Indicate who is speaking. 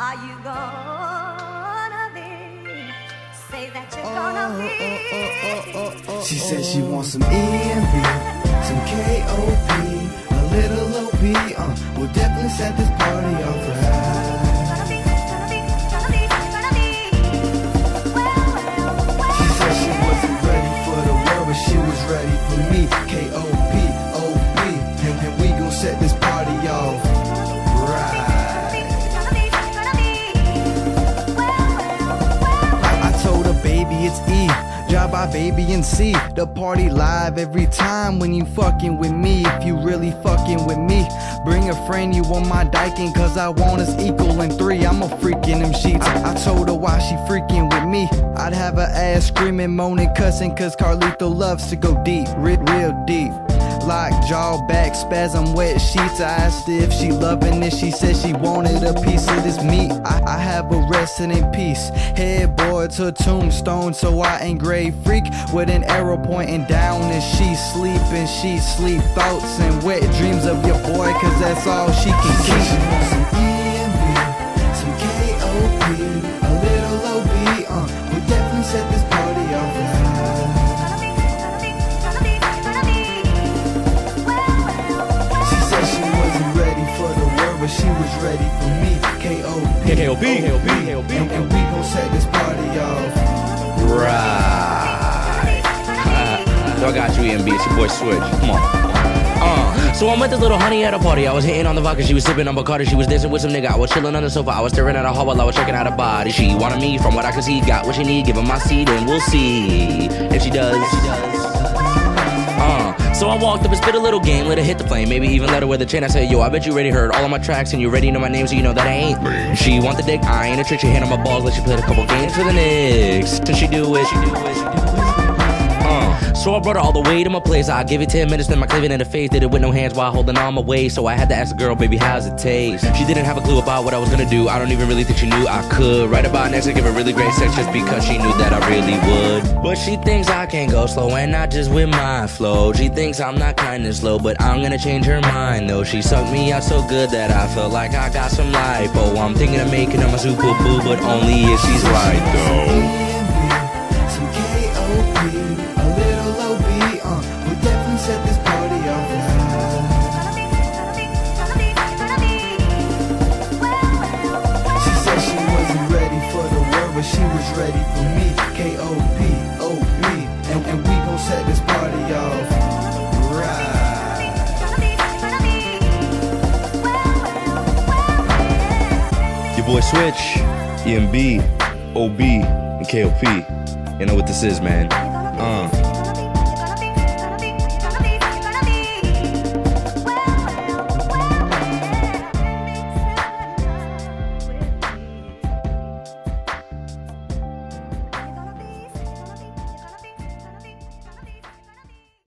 Speaker 1: Are you gonna be? Say that you're gonna be.
Speaker 2: She says she wants some EMB, some KOP, a little OB. Uh, we'll definitely set this 5 A, B, and C. The party live every time when you fucking with me. If you really fucking with me, bring a friend, you on my dyking, cause I want us equal in three. I'm a freaking them sheets. I, told her why she freaking with me. I'd have her ass screaming, moaning, cussing, cause Carlito loves to go deep, real deep. Lock jaw back, spasm, wet sheets. I asked if she loving it. She said she wanted a piece of this meat. I, I have a resting in peace. Headboard's her tombstone, so I ain't engrave freak with an arrow pointing down. And she sleeping, she sleep thoughts and wet dreams of your boy, cause that's all she can keep. She was ready for me. KOP,
Speaker 3: KOP, KOP,
Speaker 2: and, and we gon' set this party off.
Speaker 3: Right. So I got you, EMB. It's your boy Switch. Come on. Uh, so I'm with this little honey at a party. I was hitting on the vodka, she was sipping on Bacardi. She was dancing with some nigga. I was chilling on the sofa. I was staring at her hall while I was checking out her body. She wanted me, from what I could see, got what she need. Give her my seat, and we'll see if she does. Uh, so I walked up and spit a little game, let her hit the flame, maybe even let her wear the chain. I said, Yo, I bet you already heard all of my tracks and you already know my name, so you know that I ain't. She want the dick, I ain't a trick. She hand on my balls, let she play a couple games for the Knicks. Till she do it, she do it, she do it. So I brought her all the way to my place. I give it 10 minutes, then my cleaving in the face. Did it with no hands while holding on my waist. So I had to ask the girl, baby, how's it taste? She didn't have a clue about what I was gonna do. I don't even really think she knew I could. Right about next to give her really great sex just because she knew that I really would. But she thinks I can go slow and not just with my flow. She thinks I'm not kind and slow, but I'm gonna change her mind though. She sucked me out so good that I felt like I got some lipo. I'm thinking of making her my super boo, but only if she's right though.
Speaker 2: Set this party off right. She said she wasn't ready for the world, but she was ready for me. KOP, OB, and, and we gon' set this party off right.
Speaker 3: Your boy Switch, EMB, OB, and KOP. You know what this is, man. Uh.